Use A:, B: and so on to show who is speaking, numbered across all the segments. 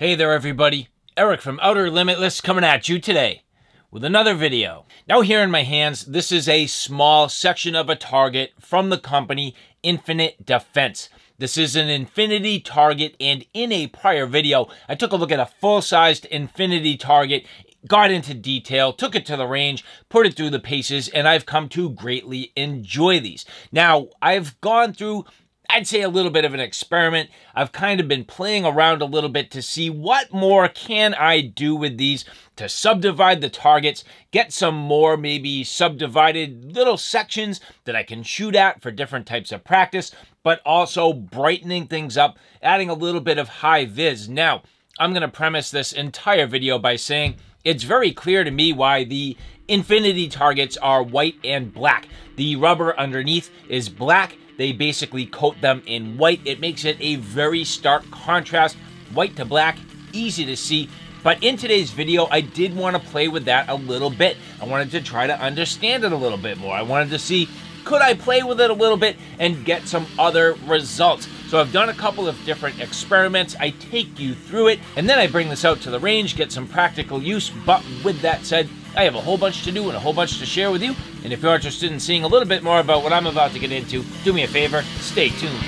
A: Hey there everybody, Eric from Outer Limitless coming at you today with another video. Now here in my hands, this is a small section of a target from the company Infinite Defense. This is an infinity target and in a prior video, I took a look at a full-sized infinity target got into detail, took it to the range, put it through the paces, and I've come to greatly enjoy these. Now, I've gone through I'd say a little bit of an experiment. I've kind of been playing around a little bit to see what more can I do with these to subdivide the targets, get some more maybe subdivided little sections that I can shoot at for different types of practice, but also brightening things up, adding a little bit of high vis. Now, I'm going to premise this entire video by saying it's very clear to me why the infinity targets are white and black. The rubber underneath is black they basically coat them in white. It makes it a very stark contrast, white to black, easy to see. But in today's video, I did want to play with that a little bit. I wanted to try to understand it a little bit more. I wanted to see, could I play with it a little bit and get some other results? So I've done a couple of different experiments. I take you through it, and then I bring this out to the range, get some practical use. But with that said, I have a whole bunch to do and a whole bunch to share with you. And if you're interested in seeing a little bit more about what I'm about to get into, do me a favor, stay tuned.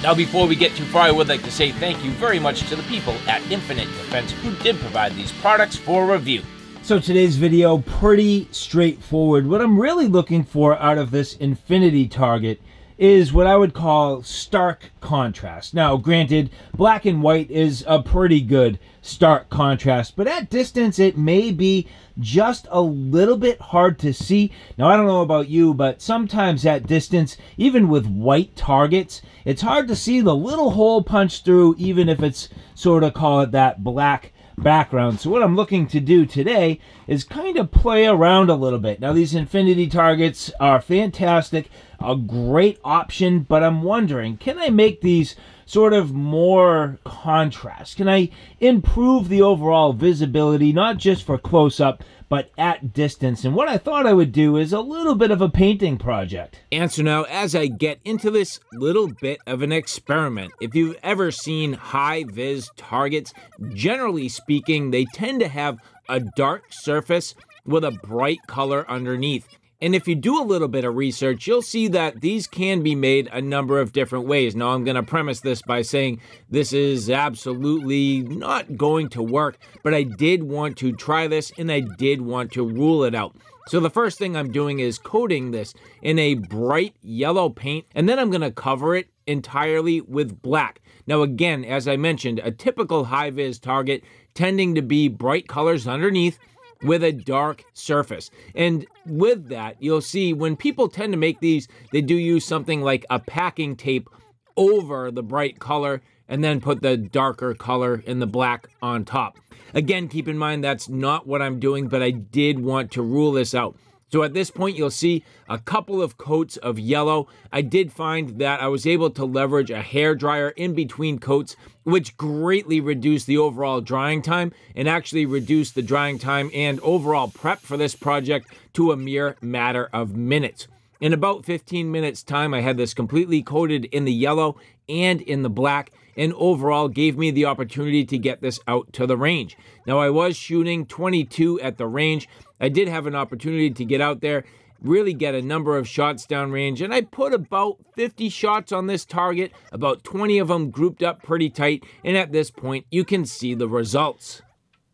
A: Now, before we get too far, I would like to say thank you very much to the people at Infinite Defense who did provide these products for review.
B: So today's video, pretty straightforward. What I'm really looking for out of this Infinity target is what I would call stark contrast. Now, granted, black and white is a pretty good stark contrast, but at distance it may be just a little bit hard to see. Now, I don't know about you, but sometimes at distance, even with white targets, it's hard to see the little hole punched through, even if it's sort of call it that black background. So what I'm looking to do today is kind of play around a little bit. Now these infinity targets are fantastic, a great option, but I'm wondering, can I make these sort of more contrast? Can I improve the overall visibility, not just for close up, but at distance. And what I thought I would do is a little bit of a painting project.
A: So now, as I get into this little bit of an experiment, if you've ever seen high vis targets, generally speaking, they tend to have a dark surface with a bright color underneath. And if you do a little bit of research, you'll see that these can be made a number of different ways. Now, I'm going to premise this by saying this is absolutely not going to work, but I did want to try this and I did want to rule it out. So the first thing I'm doing is coating this in a bright yellow paint, and then I'm going to cover it entirely with black. Now, again, as I mentioned, a typical high-vis target tending to be bright colors underneath, with a dark surface. And with that, you'll see when people tend to make these, they do use something like a packing tape over the bright color and then put the darker color in the black on top. Again, keep in mind that's not what I'm doing, but I did want to rule this out. So at this point, you'll see a couple of coats of yellow. I did find that I was able to leverage a hair dryer in between coats, which greatly reduced the overall drying time and actually reduced the drying time and overall prep for this project to a mere matter of minutes. In about 15 minutes time, I had this completely coated in the yellow and in the black and overall gave me the opportunity to get this out to the range. Now, I was shooting 22 at the range. I did have an opportunity to get out there, really get a number of shots downrange, and I put about 50 shots on this target, about 20 of them grouped up pretty tight, and at this point, you can see the results.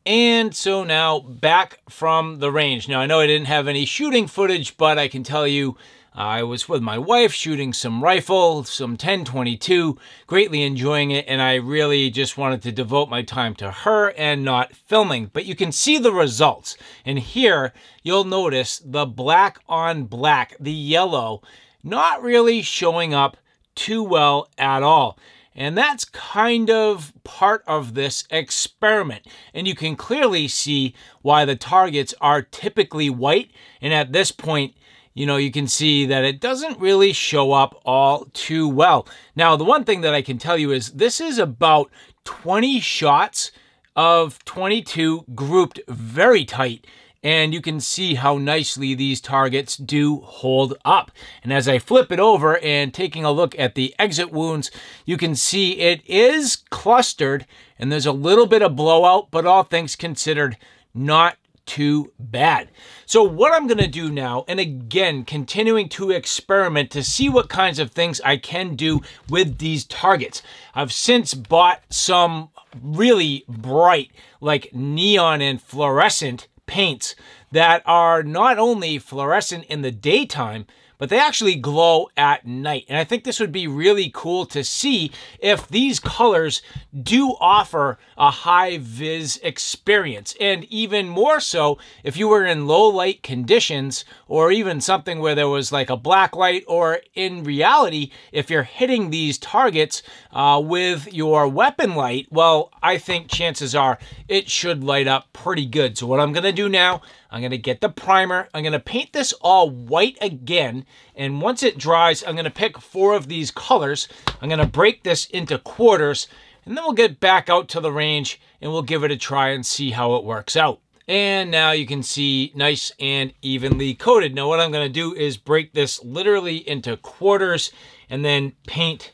A: And so now back from the range. Now, I know I didn't have any shooting footage, but I can tell you I was with my wife shooting some rifle, some 1022, greatly enjoying it, and I really just wanted to devote my time to her and not filming. But you can see the results. And here, you'll notice the black on black, the yellow, not really showing up too well at all. And that's kind of part of this experiment. And you can clearly see why the targets are typically white. And at this point, you know, you can see that it doesn't really show up all too well. Now, the one thing that I can tell you is this is about 20 shots of 22 grouped very tight. and you can see how nicely these targets do hold up. And as I flip it over and taking a look at the exit wounds, you can see it is clustered and there's a little bit of blowout, but all things considered, not too bad. So what I'm going to do now, and again, continuing to experiment to see what kinds of things I can do with these targets. I've since bought some really bright, like neon and fluorescent paints that are not only fluorescent in the daytime, but they actually glow at night. And I think this would be really cool to see if these colors do offer a high vis experience. And even more so, if you were in low light conditions or even something where there was like a black light or in reality, if you're hitting these targets uh, with your weapon light, well, I think chances are it should light up pretty good. So what I'm going to do now, I'm going to get the primer. I'm going to paint this all white again. And once it dries, I'm going to pick four of these colors. I'm going to break this into quarters. And then we'll get back out to the range and we'll give it a try and see how it works out. And now you can see nice and evenly coated. Now what I'm going to do is break this literally into quarters and then paint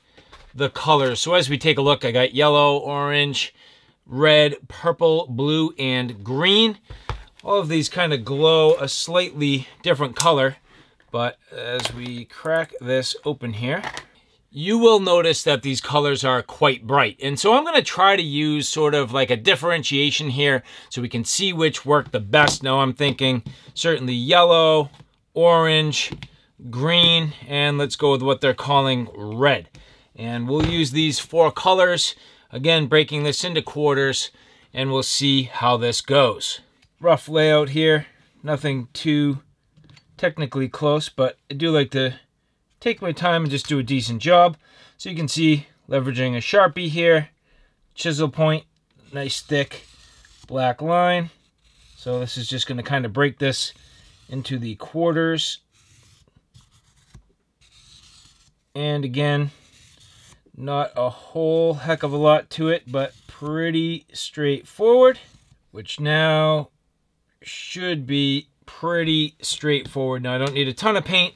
A: the colors. So as we take a look, I got yellow, orange, red, purple, blue, and green. All of these kind of glow a slightly different color, but as we crack this open here, you will notice that these colors are quite bright. And so I'm gonna try to use sort of like a differentiation here so we can see which work the best. Now I'm thinking certainly yellow, orange, green, and let's go with what they're calling red. And we'll use these four colors, again, breaking this into quarters, and we'll see how this goes rough layout here. Nothing too technically close, but I do like to take my time and just do a decent job. So you can see leveraging a Sharpie here, chisel point, nice thick black line. So this is just going to kind of break this into the quarters. And again, not a whole heck of a lot to it, but pretty straightforward, which now should be pretty straightforward. Now, I don't need a ton of paint,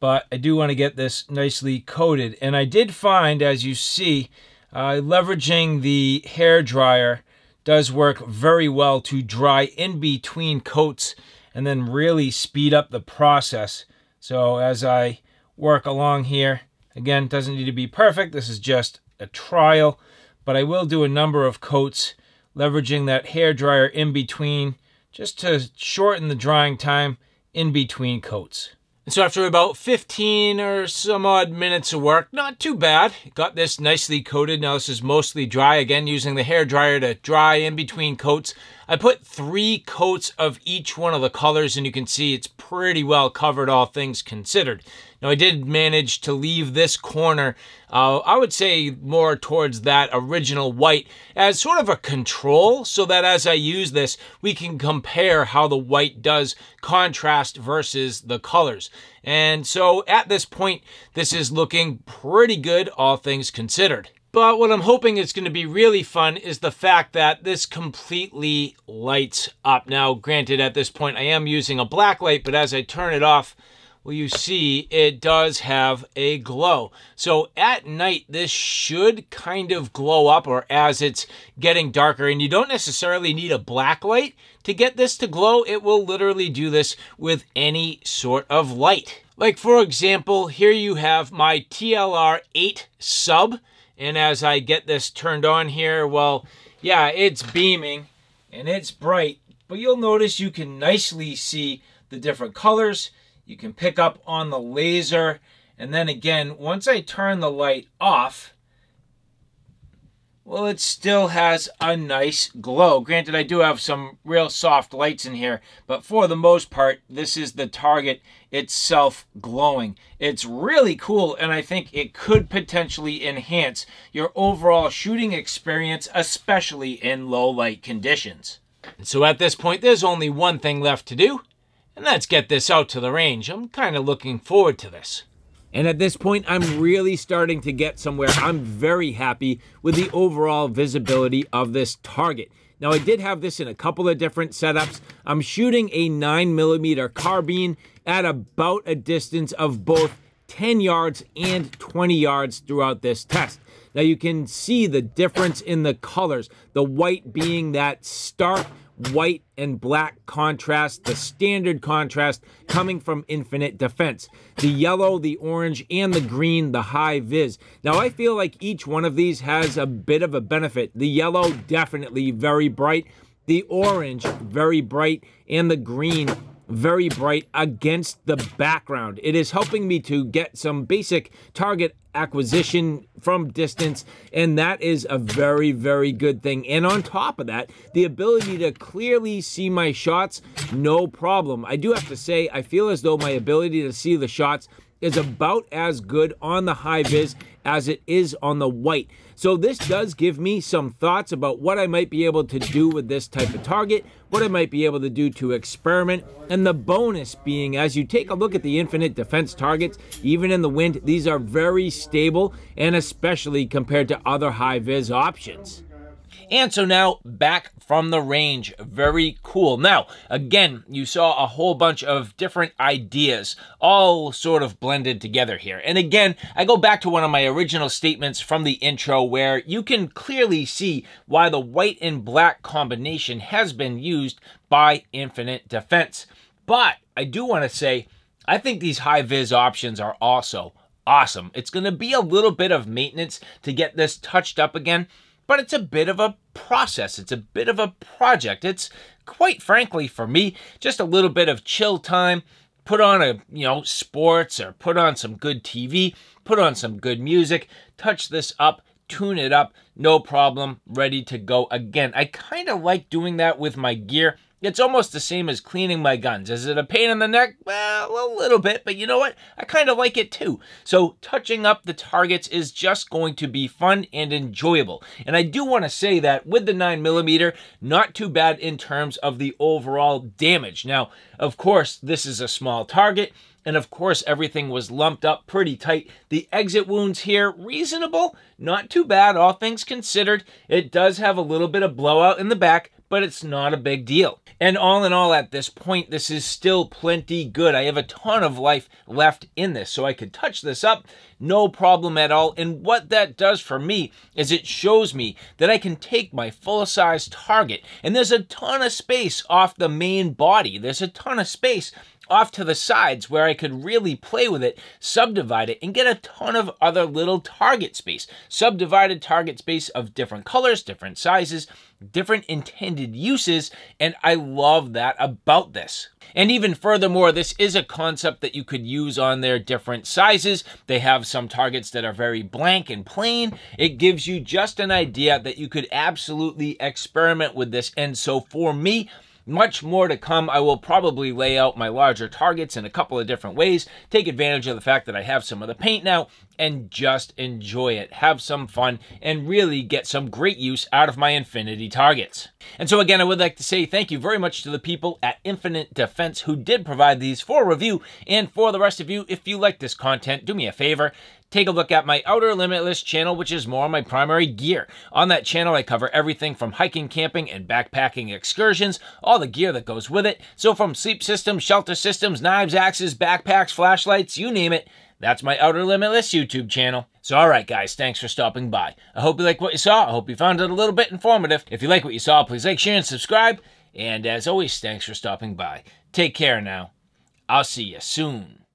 A: but I do want to get this nicely coated. And I did find, as you see, uh, leveraging the hair dryer does work very well to dry in between coats and then really speed up the process. So as I work along here, again, doesn't need to be perfect. This is just a trial, but I will do a number of coats leveraging that hair dryer in between just to shorten the drying time in between coats. And so after about 15 or some odd minutes of work, not too bad. Got this nicely coated. Now this is mostly dry. Again, using the hair dryer to dry in between coats. I put three coats of each one of the colors and you can see it's pretty well covered all things considered. Now I did manage to leave this corner, uh, I would say more towards that original white as sort of a control so that as I use this, we can compare how the white does contrast versus the colors. And so at this point, this is looking pretty good, all things considered. But what I'm hoping is going to be really fun is the fact that this completely lights up. Now, granted, at this point, I am using a black light, but as I turn it off, well, you see it does have a glow. So at night, this should kind of glow up or as it's getting darker. And you don't necessarily need a black light to get this to glow. It will literally do this with any sort of light. Like for example, here you have my TLR 8 sub. And as I get this turned on here, well, yeah, it's beaming and it's bright. But you'll notice you can nicely see the different colors you can pick up on the laser. And then again, once I turn the light off, well, it still has a nice glow. Granted, I do have some real soft lights in here, but for the most part, this is the target itself glowing. It's really cool, and I think it could potentially enhance your overall shooting experience, especially in low light conditions. So at this point, there's only one thing left to do, and let's get this out to the range. I'm kind of looking forward to this. And at this point, I'm really starting to get somewhere. I'm very happy with the overall visibility of this target. Now, I did have this in a couple of different setups. I'm shooting a 9mm carbine at about a distance of both 10 yards and 20 yards throughout this test. Now you can see the difference in the colors, the white being that stark white and black contrast, the standard contrast coming from Infinite Defense. The yellow, the orange, and the green, the high vis. Now I feel like each one of these has a bit of a benefit. The yellow, definitely very bright. The orange, very bright. And the green, very bright against the background. It is helping me to get some basic target acquisition from distance, and that is a very, very good thing. And on top of that, the ability to clearly see my shots, no problem. I do have to say, I feel as though my ability to see the shots is about as good on the high vis as it is on the white. So this does give me some thoughts about what I might be able to do with this type of target, what I might be able to do to experiment, and the bonus being as you take a look at the infinite defense targets, even in the wind, these are very stable and especially compared to other high vis options. And so now back from the range. Very cool. Now, again, you saw a whole bunch of different ideas all sort of blended together here. And again, I go back to one of my original statements from the intro where you can clearly see why the white and black combination has been used by Infinite Defense. But I do want to say, I think these high vis options are also awesome. It's going to be a little bit of maintenance to get this touched up again, but it's a bit of a process. It's a bit of a project. It's quite frankly for me, just a little bit of chill time. Put on a, you know, sports or put on some good TV, put on some good music, touch this up, tune it up, no problem, ready to go again. I kind of like doing that with my gear. It's almost the same as cleaning my guns. Is it a pain in the neck? Well, a little bit, but you know what? I kind of like it too. So touching up the targets is just going to be fun and enjoyable. And I do want to say that with the 9mm, not too bad in terms of the overall damage. Now, of course, this is a small target. And of course, everything was lumped up pretty tight. The exit wounds here, reasonable, not too bad, all things considered. It does have a little bit of blowout in the back, but it's not a big deal. And all in all, at this point, this is still plenty good. I have a ton of life left in this, so I could touch this up, no problem at all. And what that does for me is it shows me that I can take my full-size target, and there's a ton of space off the main body. There's a ton of space off to the sides where I could really play with it, subdivide it, and get a ton of other little target space. Subdivided target space of different colors, different sizes, different intended uses, and I love that about this. And even furthermore, this is a concept that you could use on their different sizes. They have some targets that are very blank and plain. It gives you just an idea that you could absolutely experiment with this. And so for me, much more to come. I will probably lay out my larger targets in a couple of different ways, take advantage of the fact that I have some of the paint now, and just enjoy it, have some fun, and really get some great use out of my Infinity targets. And so again, I would like to say thank you very much to the people at Infinite Defense who did provide these for review, and for the rest of you, if you like this content, do me a favor, take a look at my Outer Limitless channel, which is more on my primary gear. On that channel, I cover everything from hiking, camping, and backpacking excursions, all the gear that goes with it. So from sleep systems, shelter systems, knives, axes, backpacks, flashlights, you name it, that's my Outer Limitless YouTube channel. So all right, guys, thanks for stopping by. I hope you like what you saw. I hope you found it a little bit informative. If you like what you saw, please like, share, and subscribe. And as always, thanks for stopping by. Take care now. I'll see you soon.